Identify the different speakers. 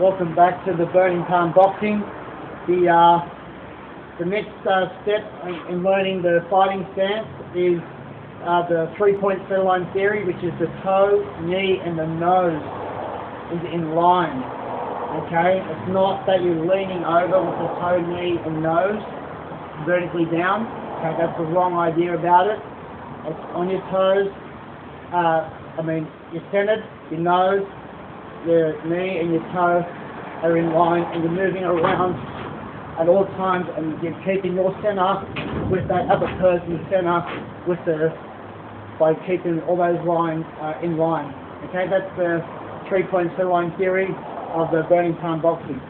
Speaker 1: Welcome back to the Burning Palm Boxing. The uh, the next uh, step in- in learning the fighting stance is uh, the three-point centerline theory, which is the toe, knee, and the nose is in line. Okay, it's not that you're leaning over with the toe, knee, and nose vertically down. Okay, that's the wrong idea about it. It's on your toes. Uh, I mean, you're centered, your nose, your knee and your toe are in line and you're moving around at all times and you're keeping your center with that other person's center with the by keeping all those lines uh, in line. Okay, that's the three point line theory of the burning palm boxing.